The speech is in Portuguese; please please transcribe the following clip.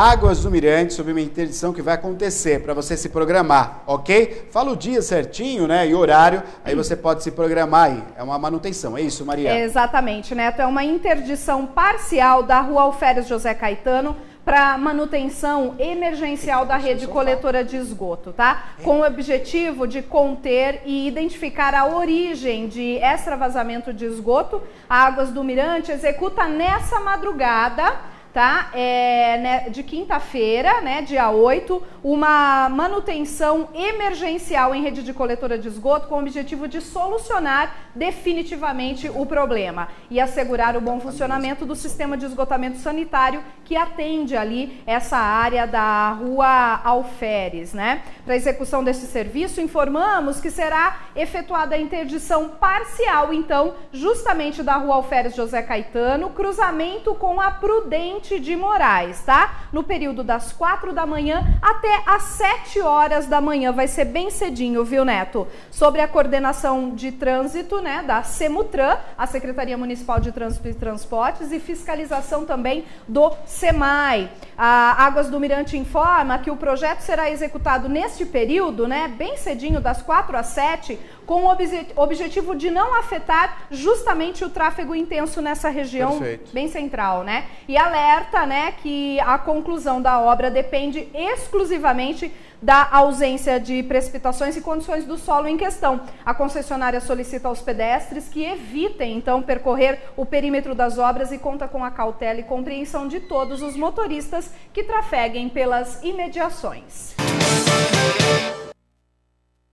Águas do Mirante sobre uma interdição que vai acontecer para você se programar, ok? Fala o dia certinho, né? E horário, aí você pode se programar aí. É uma manutenção, é isso, Maria? Exatamente, Neto. É uma interdição parcial da rua Alferes José Caetano para manutenção emergencial da rede coletora de esgoto, tá? Com o objetivo de conter e identificar a origem de extravazamento de esgoto. A Águas do Mirante executa nessa madrugada tá? É, né, de quinta-feira, né, dia 8, uma manutenção emergencial em rede de coletora de esgoto com o objetivo de solucionar definitivamente o problema e assegurar o bom funcionamento do sistema de esgotamento sanitário que atende ali essa área da rua Alferes, né? Para execução desse serviço, informamos que será efetuada a interdição parcial, então, justamente da rua Alferes José Caetano, cruzamento com a Prudente de Moraes, tá? No período das 4 da manhã até as 7 horas da manhã, vai ser bem cedinho, viu, Neto? Sobre a coordenação de trânsito, né, da Semutran, a Secretaria Municipal de Trânsito e Transportes e fiscalização também do SEMAI. A Águas do Mirante informa que o projeto será executado neste período, né, bem cedinho, das 4 às 7, com o objetivo de não afetar justamente o tráfego intenso nessa região Perfeito. bem central, né? E alerta, né, que a conclusão da obra depende exclusivamente da ausência de precipitações e condições do solo em questão. A concessionária solicita aos pedestres que evitem, então, percorrer o perímetro das obras e conta com a cautela e compreensão de todos os motoristas que trafeguem pelas imediações. Música